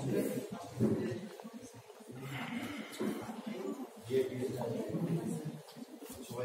ये सुबह